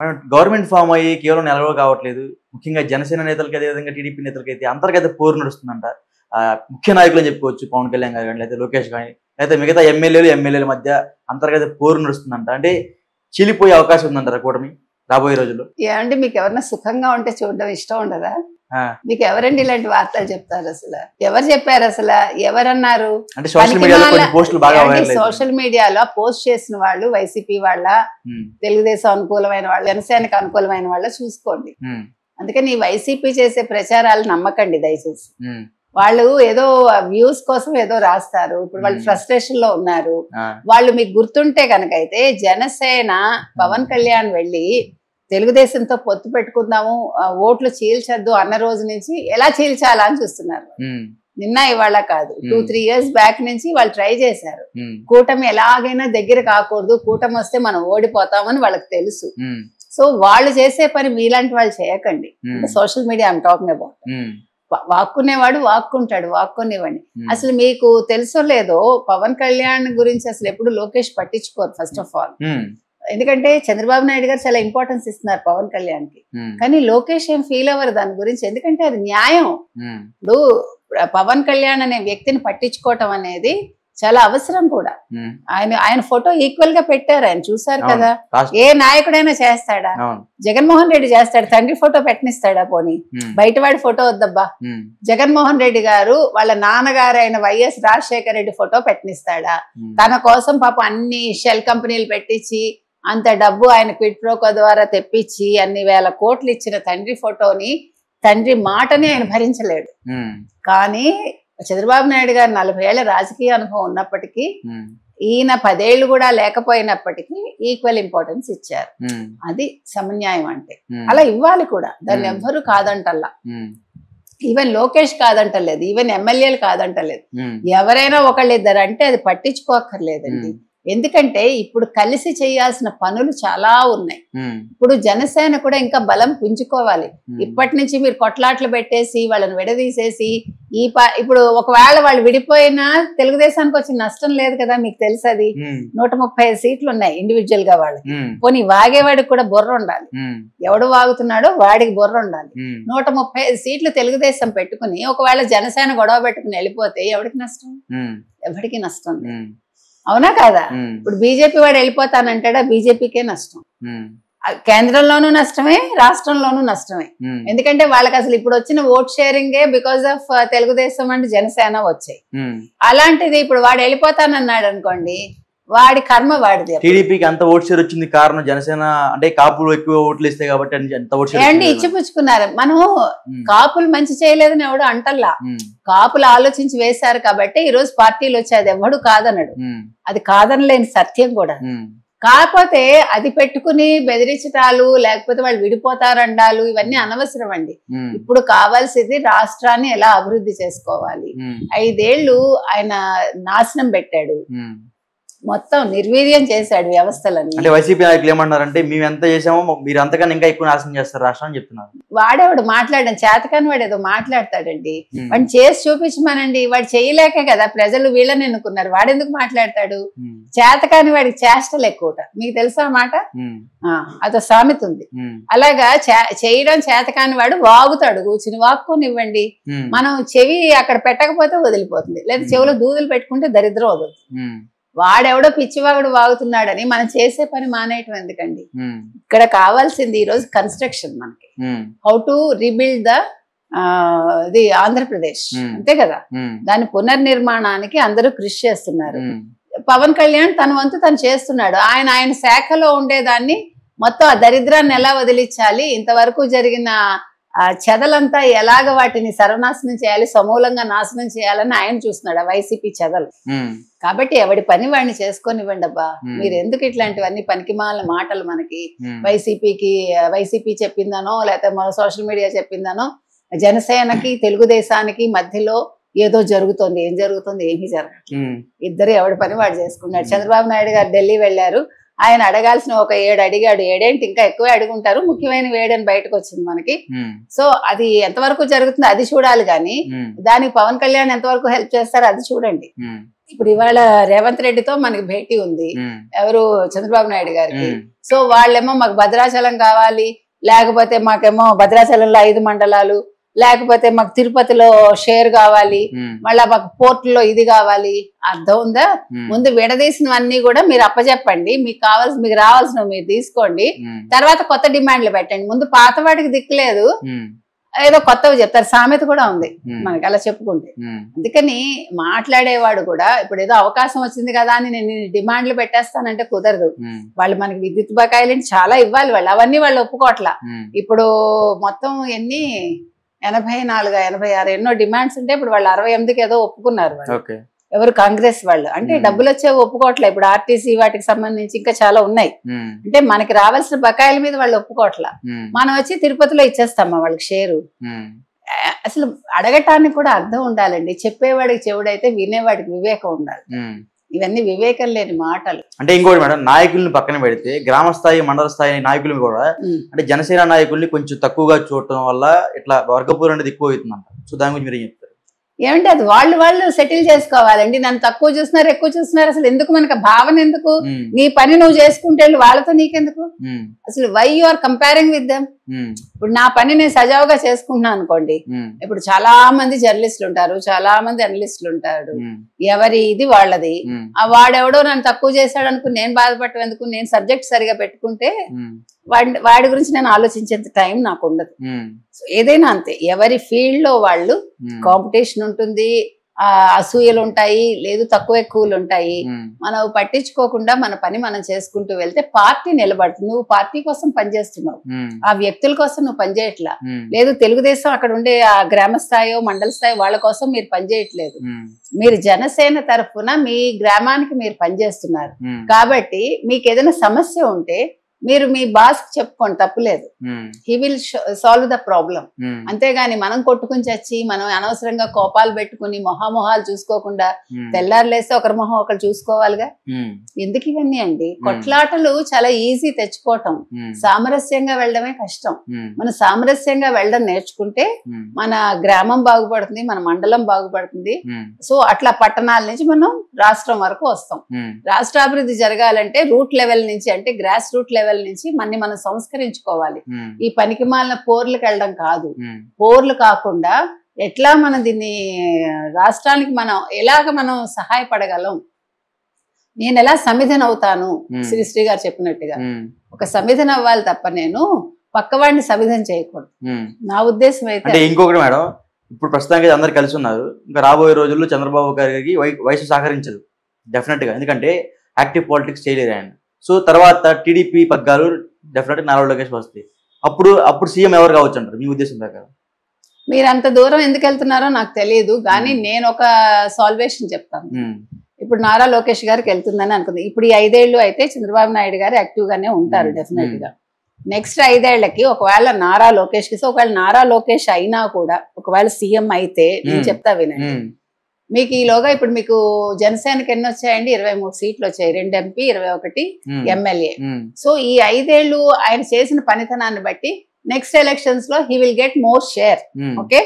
మనం government form అయ్యి కేవలం నెల రోజులు కావట్లేదు. ముఖ్యంగా జనసేన నేతలకి అదేవిధంగా టీడీపీ నేతలకి అయితే అంతర్గత పోరు నడుస్తుందంట. ముఖ్య నాయకులు అని చెప్పుకోవచ్చు పవన్ కళ్యాణ్ గారు కానీ లేదా లోకేష్ కానీ లేదా మిగతా ఎమ్మెల్యేలు ఎమ్మెల్యేల మధ్య అంతర్గత పోరు నడుస్తుందంట. అంటే చీలిపోయే అవకాశం ఉందంటారా కూటమి రాబోయే రోజుల్లో? ఏమంటే మీకు ఎవరైనా సుఖంగా ఉంటే చూడడం ఇష్టం ఉండదా? మీకు ఎవరండి ఇలాంటి వార్తలు చెప్తారు అసలు? ఎవరు చెప్పారు అసలు? ఎవరన్నారు? సోషల్ మీడియాలో పోస్ట్ చేసిన వాళ్ళు వైసీపీ వాళ్ళ తెలుగుదేశం అనుకూలమైన వాళ్ళు జనసేనకు అనుకూలమైన వాళ్ళ చూసుకోండి. అందుకని వైసీపీ చేసే ప్రచారాలు నమ్మకండి దయచేసి. వాళ్ళు ఏదో వ్యూస్ కోసం ఏదో రాస్తారు. ఇప్పుడు వాళ్ళు. ఫ్రస్ట్రేషన్లో ఉన్నారు. వాళ్ళు మీకు గుర్తుంటే కనుక అయితే జనసేన పవన్ కళ్యాణ్ వెళ్ళి తెలుగుదేశంతో పొత్తు పెట్టుకుందాము ఓట్లు చీల్చొద్దు అన్న రోజు నుంచి ఎలా చీల్చాలా అని చూస్తున్నారు. నిన్న ఇవాళ కాదు టూ. త్రీ ఇయర్స్ బ్యాక్ నుంచి వాళ్ళు ట్రై చేశారు. కూటమి ఎలాగైనా దగ్గర కాకూడదు కూటమి వస్తే మనం ఓడిపోతామని వాళ్ళకి తెలుసు. సో వాళ్ళు చేసే పని మీలాంటి వాళ్ళు చేయకండి. Social media I'm talking about వాక్కునేవాడు వాక్కుంటాడు వాక్కునివ్వండి. అసలు మీకు తెలుసో లేదో పవన్ కళ్యాణ్ గురించి అసలు ఎప్పుడు లోకేష్ పట్టించుకోరు ఫస్ట్ ఆఫ్ ఆల్ ఎందుకంటే చంద్రబాబు నాయుడు గారు చాలా ఇంపార్టెన్స్ ఇస్తున్నారు పవన్ కళ్యాణ్కి కానీ లోకేష్ ఏం ఫీల్ అవ్వరు దాని గురించి. ఎందుకంటే అది న్యాయం. ఇప్పుడు పవన్ కళ్యాణ్ అనే వ్యక్తిని పట్టించుకోవటం అనేది చాలా అవసరం కూడా. ఆయన ఆయన ఫోటో ఈక్వల్గా పెట్టారు. ఆయన చూసారు. కదా. ఏ నాయకుడైనా చేస్తాడా? జగన్మోహన్ రెడ్డి చేస్తాడు. తండ్రి ఫోటో పెట్టనిస్తాడా పోనీ? బయటవాడి ఫోటో వద్దబ్బా. జగన్మోహన్ రెడ్డి గారు వాళ్ళ నాన్నగారు అయిన వైఎస్ రాజశేఖర రెడ్డి ఫోటో పెట్టనిస్తాడా? తన కోసం పాపం అన్ని షెల్ కంపెనీలు పెట్టించి అంత డబ్బు ఆయన క్విట్ ప్రోకో ద్వారా తెప్పించి అన్ని వేల కోట్లు ఇచ్చిన తండ్రి ఫోటోని తండ్రి మాటని ఆయన భరించలేడు. కానీ చంద్రబాబు నాయుడు గారు నలభై ఏళ్ళ రాజకీయ అనుభవం ఉన్నప్పటికీ ఈయన పదేళ్ళు కూడా లేకపోయినప్పటికీ ఈక్వల్ ఇంపార్టెన్స్ ఇచ్చారు. అది సమన్యాయం అంటే. అలా ఇవ్వాలి కూడా. దాన్ని. ఎవ్వరు కాదంటల్లా. ఈవెన్ లోకేష్ కాదంటలేదు. ఈవెన్ ఎమ్మెల్యేలు కాదంటలేదు. ఎవరైనా ఒకళ్ళిద్దరు అంటే అది పట్టించుకోక్కర్లేదండి. ఎందుకంటే ఇప్పుడు కలిసి చేయాల్సిన పనులు చాలా ఉన్నాయి. ఇప్పుడు జనసేన కూడా ఇంకా బలం పుంజుకోవాలి. ఇప్పటి నుంచి మీరు కొట్లాట్లు పెట్టేసి వాళ్ళని విడదీసేసి ఈ ప ఇప్పుడు ఒకవేళ వాళ్ళు విడిపోయినా తెలుగుదేశానికి వచ్చిన నష్టం లేదు కదా మీకు తెలుసు అది నూట ముప్పై ఐదు సీట్లు ఉన్నాయి ఇండివిజువల్గా వాళ్ళకి. ఉమ్, పోనీ వాగేవాడికి కూడా బుర్ర ఉండాలి. ఎవడు వాగుతున్నాడో వాడికి బుర్ర ఉండాలి. నూట ముప్పై సీట్లు తెలుగుదేశం పెట్టుకుని ఒకవేళ జనసేన గొడవ పెట్టుకుని వెళ్ళిపోతే ఎవరికి నష్టం? ఎవరికి నష్టం అవునా కాదా? ఇప్పుడు బీజేపీ వాడు వెళ్ళిపోతానంటాడా? బీజేపీకే నష్టం. కేంద్రంలోనూ నష్టమే రాష్ట్రంలోనూ నష్టమే. ఎందుకంటే వాళ్ళకి అసలు ఇప్పుడు వచ్చిన vote షేరింగే because of Telugu Desam and Janasena వచ్చాయి. అలాంటిది ఇప్పుడు వాడు వెళ్ళిపోతానన్నాడు అనుకోండి వాడి కర్మ వాడిది. టీడీపీకి అంత ఓట్ షేర్ వచ్చింది కారణం జనసేన అంటే కాపులు ఎక్కువ ఓట్లు ఇస్తాయి కాబట్టి అంత ఓట్ షేర్ కదా. ఇచ్చిపుచ్చుకున్నారు. మనం కాపులు మంచి చేయలేదని ఎవడు అంటల్లా? కాపులు ఆలోచించి వేశారు కాబట్టి ఈ రోజు పార్టీలు వచ్చాయి అది ఎవడు కాదనడు. అది కాదనలేని సత్యం కూడా. కాకపోతే అది పెట్టుకుని బెదిరించటాలు లేకపోతే వాళ్ళు విడిపోతారండాలు ఇవన్నీ అనవసరం అండి. ఇప్పుడు కావాల్సింది రాష్ట్రాన్ని ఎలా అభివృద్ధి చేసుకోవాలి. ఐదేళ్ళు ఆయన నాశనం పెట్టాడు. మొత్తం నిర్వీర్యం చేశాడు వ్యవస్థలన్నీ. అంటే వైసీపీ నాయకులు ఏమన్నారంటే మేము ఎంత చేసామో మీరు అంతకన్నా ఇంకా ఎక్కువ నాశనం చేస్తారు రాష్ట్రం చెప్తున్నారు. వాడేవాడు మాట్లాడడం చేతకాని వాడు ఏదో మాట్లాడతాడండి. వాడిని చేసి చూపించమనండి. వాడు చేయలేకే కదా ప్రజలు వీళ్ళని ఎన్నుకున్నారు. వాడెందుకు మాట్లాడతాడు? చేతకాని వాడికి చేష్టలు ఎక్కువట. మీకు తెలుసా మాట? అదో సామెత ఉంది. అలాగా చేయడం చేతకాని వాడు వాగుతాడు. కూర్చుని వాక్కునివ్వండి. మనం చెవి అక్కడ పెట్టకపోతే వదిలిపోతుంది. లేదా. చెవిలో దూదులు పెట్టుకుంటే దరిద్రం వదులుతుంది. వాడెవడో పిచ్చివాగుడు వాగుతున్నాడని మనం చేసే పని మానేయటం ఎందుకండి? ఇక్కడ కావాల్సింది ఈ రోజు కన్స్ట్రక్షన్ మనకి. హౌ టు రీబిల్డ్ ద ఇది ఆంధ్రప్రదేశ్. అంతే కదా? దాని పునర్నిర్మాణానికి అందరూ కృషి చేస్తున్నారు. పవన్ కళ్యాణ్ తన వంతు తను చేస్తున్నాడు. ఆయన ఆయన శాఖలో ఉండేదాన్ని మొత్తం ఆ దరిద్రాన్ని ఎలా వదిలించాలి? ఇంతవరకు జరిగిన ఆ చెదలంతా ఎలాగ వాటిని సర్వనాశనం చేయాలి సమూలంగా నాశనం చేయాలని ఆయన చూస్తున్నాడు ఆ వైసీపీ చెదలు. కాబట్టి ఎవడి పని వాడిని చేసుకొనివ్వండి అబ్బా. మీరు ఎందుకు ఇట్లాంటివన్నీ పనికిమాల మాటలు మనకి? వైసీపీకి వైసీపీ చెప్పిందనో లేకపోతే మన సోషల్ మీడియా చెప్పిందనో జనసేనకి తెలుగుదేశానికి మధ్యలో ఏదో జరుగుతుంది. ఏం జరుగుతుంది? ఏమీ జరగదు ఇద్దరు ఎవడి పని వాడు చేసుకున్నాడు చంద్రబాబు నాయుడు గారు ఢిల్లీ వెళ్ళారు. ఆయన అడగాల్సిన ఒక ఏడు అడిగాడు. ఏడేంటి? ఇంకా ఎక్కువే అడుగుంటారు. ముఖ్యమైన వేడని బయటకు వచ్చింది మనకి సో అది ఎంతవరకు జరుగుతుందో అది చూడాలి కానీ దానికి పవన్ కళ్యాణ్ ఎంతవరకు హెల్ప్ చేస్తారో అది చూడండి. ఇప్పుడు ఇవాళ రేవంత్ రెడ్డితో మనకి భేటీ ఉంది. ఎవరు? చంద్రబాబు నాయుడు గారికి. సో వాళ్ళేమో మాకు భద్రాచలం కావాలి. లేకపోతే మాకేమో భద్రాచలంలో ఐదు మండలాలు లేకపోతే మాకు తిరుపతిలో షేర్ కావాలి మళ్ళా మాకు పోర్టులో ఇది కావాలి అర్థం ఉందా? ముందు విడదీసినవన్నీ కూడా మీరు అప్పచెప్పండి మీకు కావాల్సిన మీకు రావాల్సినవి మీరు తీసుకోండి. తర్వాత కొత్త డిమాండ్లు పెట్టండి. ముందు పాత వాటికి దిక్కులేదు. ఏదో కొత్తవి చెప్తారు. సామెత కూడా ఉంది. మనకి అలా చెప్పుకుంటే. అందుకని మాట్లాడేవాడు కూడా ఇప్పుడు ఏదో అవకాశం వచ్చింది కదా అని నేను డిమాండ్లు పెట్టేస్తానంటే కుదరదు. వాళ్ళు మనకి విద్యుత్ బకాయిలు చాలా ఇవ్వాలి వాళ్ళు. అవన్నీ వాళ్ళు ఒప్పుకోవట్లా. ఉమ్, ఇప్పుడు మొత్తం ఎన్ని ఎనభై నాలుగు ఎనభై ఆరు ఎన్నో డిమాండ్స్ ఉంటే ఇప్పుడు వాళ్ళు అరవై ఎనిమిదికి ఏదో ఒప్పుకున్నారు ఎవరు కాంగ్రెస్ వాళ్ళు. అంటే. డబ్బులు వచ్చే ఒప్పుకోవట్లే. ఇప్పుడు ఆర్టీసీ వాటికి సంబంధించి ఇంకా చాలా ఉన్నాయి. అంటే మనకి రావాల్సిన బకాయిల మీద వాళ్ళు ఒప్పుకోవట్లా. మనం వచ్చి తిరుపతిలో ఇచ్చేస్తామా వాళ్ళకి షేరు? అసలు అడగటానికి కూడా అర్థం ఉండాలండి. చెప్పేవాడికి చెవుడైతే వినేవాడికి వివేకం ఉండాలి. ఇవన్నీ వివేకం లేని మాటలు. అంటే ఇంకోటి మేడం నాయకుల్ని పక్కన పెడితే గ్రామ స్థాయి మండల స్థాయి నాయకులు కూడా. అంటే జనసేన నాయకుల్ని కొంచెం తక్కువగా చూడటం వల్ల ఇట్లా వర్గపూర్ అనేది ఎక్కువ అవుతుందంట. సో దాని గురించి మీరు ఏం చెప్తారు? ఏమంటే అది వాళ్ళు వాళ్ళు సెటిల్ చేసుకోవాలండి. నన్ను తక్కువ చూస్తున్నారు ఎక్కువ చూస్తున్నారు. అసలు ఎందుకు మనకు భావన ఎందుకు? నీ పని నువ్వు చేసుకుంటే వెళ్ళి వాళ్ళతో నీకెందుకు? అసలు why you are comparing with them ఇప్పుడు నా పని నేను సజావుగా చేసుకుంటున్నాను అనుకోండి ఇప్పుడు చాలా మంది జర్నలిస్టులు ఉంటారు చాలా మంది అనలిస్టులు ఉంటారు. ఎవరి ఇది వాళ్ళది. వాడెవడో నన్ను తక్కువ చేశాడు అనుకుని నేను బాధపడటం నేను సబ్జెక్ట్ సరిగా పెట్టుకుంటే వాడి వాడి గురించి నేను ఆలోచించేంత టైం నాకు ఉండదు. ఏదైనా అంతే ఎవరి ఫీల్డ్లో వాళ్ళు కాంపిటీషన్ ఉంటుంది అసూయలు ఉంటాయి లేదు తక్కువ ఎక్కువలు ఉంటాయి మనం పట్టించుకోకుండా మన పని మనం చేసుకుంటూ వెళ్తే పార్టీ నిలబడుతుంది. నువ్వు పార్టీ కోసం పనిచేస్తున్నావు. ఆ వ్యక్తుల కోసం నువ్వు పనిచేయట్లా. లేదు తెలుగుదేశం అక్కడ ఉండే ఆ గ్రామ స్థాయో మండల స్థాయి వాళ్ళ కోసం మీరు పనిచేయట్లేదు. మీరు జనసేన తరఫున మీ గ్రామానికి మీరు పనిచేస్తున్నారు. కాబట్టి మీకు ఏదైనా సమస్య ఉంటే మీరు మీ బాస్ చెప్పుకోండి తప్పులేదు he will solve the problem అంతేగాని మనం కొట్టుకుని చచ్చి మనం అనవసరంగా కోపాలు పెట్టుకుని మొహామొహాలు చూసుకోకుండా ఉమ్, తెల్లారులేస్తే ఒకరి మొహం ఒకరు చూసుకోవాలిగా? ఉమ్, ఎందుకు ఇవన్నీ అండి? కొట్లాటలు చాలా ఈజీ తెచ్చుకోవటం. సామరస్యంగా వెళ్ళడమే కష్టం. మనం సామరస్యంగా వెళ్ళడం నేర్చుకుంటే మన గ్రామం బాగుపడుతుంది మన మండలం బాగుపడుతుంది. సో అట్లా పట్టణాల నుంచి మనం రాష్ట్రం వరకు వస్తాం. రాష్ట్రాభివృద్ధి జరగాలంటే రూట్ లెవెల్ నుంచి అంటే గ్రాస్ రూట్ లెవెల్ నుంచి మనని మనం సంస్కరించుకోవాలి. ఈ పనికి మాలిన పోర్లకు వెళ్ళడం కాదు. పోర్లు కాకుండా ఎట్లా మనం దీన్ని రాష్ట్రానికి మనం ఎలాగ మనం సహాయపడగలం? నేను ఎలా సమిధన అవుతాను. శ్రీశ్రీ గారు చెప్పినట్టుగా. ఒక సమిధన అవ్వాలి తప్ప నేను పక్కవాడిని సమిధన చేయకూడదు. నా ఉద్దేశం అయితే ఇంకొకటి మేడం ఇప్పుడు ప్రస్తుతానికి అందరు కలిసి ఉన్నారు. ఇంకా రాబోయే రోజుల్లో చంద్రబాబు గారికి వయసు సహకరించదు. డెఫినెట్గా. ఎందుకంటే యాక్టివ్ పాలిటిక్స్ చేయలేరు ఆయన. సో తర్వాత టీడీపీ పగ్గాలు డెఫినెట్ నారా లోకేష్ వస్తాయి. అప్పుడు అప్పుడు సీఎం ఎవరు కావచ్చు అంటారు? మీ ఉద్దేశం ప్రకారం. మీరు అంత దూరం ఎందుకు వెళ్తున్నారో నాకు తెలియదు కానీ. నేను ఒక సాల్వేషన్ చెప్తాను. ఇప్పుడు నారా లోకేష్ గారికి వెళ్తుందని అనుకుంది. ఇప్పుడు ఈ ఐదేళ్ళు అయితే చంద్రబాబు నాయుడు గారు యాక్టివ్ గానే ఉంటారు. డెఫినెట్గా. నెక్స్ట్ ఐదేళ్ళకి ఒకవేళ నారా లోకేష్కి సో ఒకవేళ నారా లోకేష్ అయినా కూడా ఒకవేళ సీఎం అయితే నేను. చెప్తా వినండి. మీకు ఈలోగా ఇప్పుడు మీకు జనసేనకి ఎన్ని వచ్చాయండి? ఇరవై మూడు సీట్లు వచ్చాయి. రెండు ఎంపీ ఇరవై ఒకటి ఎమ్మెల్యే. సో ఈ ఐదేళ్ళు ఆయన చేసిన పనితనాన్ని బట్టి నెక్స్ట్ ఎలక్షన్స్లో he will get more share okay.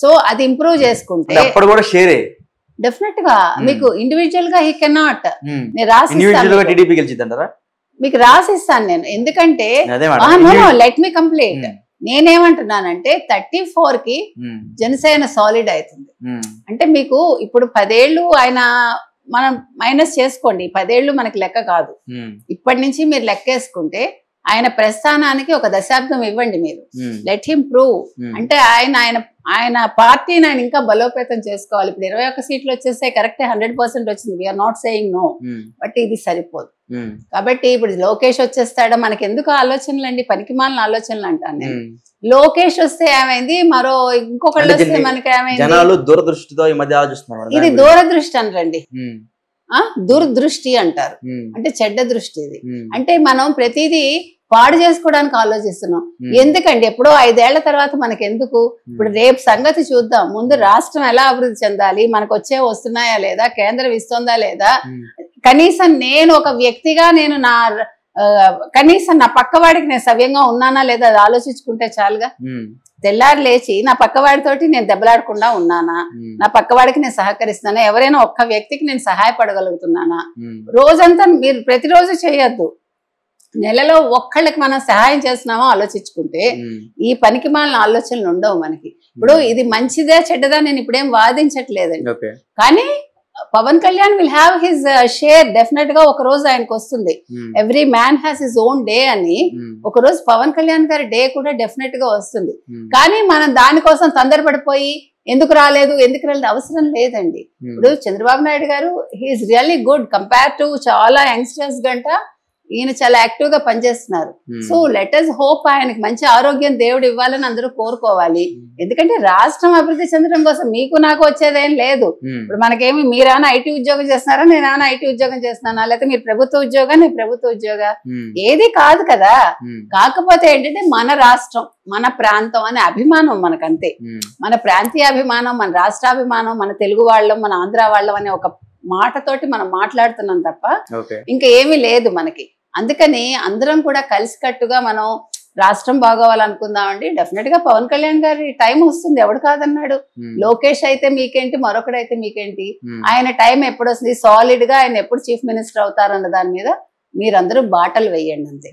So అది ఇంప్రూవ్ చేసుకుంటే అంటే అప్పుడు కూడా షేరే డెఫినెట్గా. మీకు ఇండివిజువల్గా హీ కెనాట్ నేను గెలిచిద్దంటారా? మీకు రాసిస్తాను నేను. ఎందుకంటే లెట్ మీ కంప్లీట్ నేనేమంటున్నానంటే థర్టీ ఫోర్కి ఉమ్, జనసేన సాలిడ్ అవుతుంది. ఉమ్, అంటే మీకు ఇప్పుడు పదేళ్ళు ఆయన మనం మైనస్ చేసుకోండి. పదేళ్ళు మనకి లెక్క కాదు. ఉమ్, ఇప్పటి నుంచి మీరు లెక్కేసుకుంటే ఆయన ప్రస్థానానికి ఒక దశాబ్దం ఇవ్వండి మీరు. లెట్ హిమ్ ప్రూవ్ అంటే ఆయన ఆయన ఆయన పార్టీని ఆయన ఇంకా బలోపేతం చేసుకోవాలి. ఇప్పుడు ఇరవై ఒక్క సీట్లు వచ్చేస్తే కరెక్ట్ హండ్రెడ్ పర్సెంట్ వచ్చింది. We are not saying no but ఇది సరిపోదు. ఉమ్, కాబట్టి ఇప్పుడు లోకేష్ వచ్చేస్తాడా? మనకి ఎందుకు ఆలోచనలు అండి పనికిమాలిన ఆలోచనలు అంటాను నేను. ఉమ్. లోకేష్ వస్తే ఏమైంది? మరో ఇంకొకళ్ళు వస్తే మనకి ఏమైంది? దూరదృష్టితో ఈ మధ్య ఆలోచిస్తున్నారు. ఇది గురించి. దూరదృష్టి ఆ? దురదృష్టి అంటారు. అంటే చెడ్డ దృష్టి ఇది. అంటే మనం ప్రతిదీ పాడు చేసుకోవడానికి ఆలోచిస్తున్నాం. ఎందుకండి? ఎప్పుడో ఐదేళ్ళ తర్వాత మనకి ఎందుకు ఇప్పుడు రేపు సంగతి చూద్దాం. ముందు రాష్ట్రం ఎలా అభివృద్ధి చెందాలి? మనకు వచ్చే వస్తున్నాయా లేదా? కేంద్రం ఇస్తుందా లేదా? కనీసం నేను ఒక వ్యక్తిగా నేను నా కనీసం నా పక్కవాడికి నేను సవ్యంగా ఉన్నానా లేదా అది ఆలోచించుకుంటే చాలుగా? తెల్లారి లేచి నా పక్కవాడితోటి నేను దెబ్బలాడకుండా ఉన్నానా? నా పక్కవాడికి నేను సహకరిస్తున్నానా? ఎవరైనా ఒక్క వ్యక్తికి నేను సహాయపడగలుగుతున్నానా? రోజంతా మీరు ప్రతిరోజు చేయొద్దు. నెలలో ఒక్కళ్ళకి మనం సహాయం చేస్తున్నామో ఆలోచించుకుంటే ఈ పనికి మాలిన ఆలోచనలు ఉండవు మనకి. ఇప్పుడు ఇది మంచిదే చెడ్డదా నేను ఇప్పుడేం వాదించట్లేదండి. కానీ Pawan Kalyan will have his share డెఫినెట్గా ఒక రోజు ఆయనకు వస్తుంది. Every man has his own day అని ఒక రోజు పవన్ కళ్యాణ్ గారి డే కూడా డెఫినెట్గా వస్తుంది. కానీ మనం దానికోసం తొందరపడిపోయి ఎందుకు రాలేదు ఎందుకు రాలేదు అవసరం లేదండి. ఇప్పుడు చంద్రబాబు నాయుడు గారు he is really good compare to చాలా యంగ్స్టర్స్ గంట ఈయన చాలా యాక్టివ్గా పనిచేస్తున్నారు. Um, so let us hope ఆయనకి మంచి ఆరోగ్యం దేవుడు ఇవ్వాలని అందరూ కోరుకోవాలి. ఎందుకంటే రాష్ట్రం అభివృద్ధి చెందడం కోసం మీకు నాకు వచ్చేదేం లేదు. ఉమ్, ఇప్పుడు మనకేమి మీరేమైనా ఐటీ ఉద్యోగం చేస్తున్నారా నేను ఐటీ ఉద్యోగం చేస్తున్నానా లేకపోతే మీరు ప్రభుత్వ ఉద్యోగా నేను ప్రభుత్వ ఉద్యోగా? ఏది కాదు కదా. కాకపోతే ఏంటంటే మన రాష్ట్రం మన ప్రాంతం అనే అభిమానం మనకంతే. మన ప్రాంతీయ అభిమానం మన రాష్ట్రాభిమానం మన తెలుగు వాళ్ళం మన ఆంధ్ర వాళ్ళం అనే ఒక మాటతోటి మనం మాట్లాడుతున్నాం తప్ప ఇంకా ఏమీ లేదు మనకి. అందుకని అందరం కూడా కలిసికట్టుగా మనం రాష్ట్రం బాగోవాలనుకుందామండి. డెఫినెట్గా పవన్ కళ్యాణ్ గారి టైం వస్తుంది. ఎవడు కాదన్నాడు? ఉమ్, లోకేష్ అయితే మీకేంటి? మరొకడైతే మీకేంటి? ఉమ్, ఆయన టైం ఎప్పుడు వస్తుంది సాలిడ్గా ఆయన ఎప్పుడు చీఫ్ మినిస్టర్ అవుతారన్న దాని మీద మీరందరూ బాటలు వేయండి అంతే.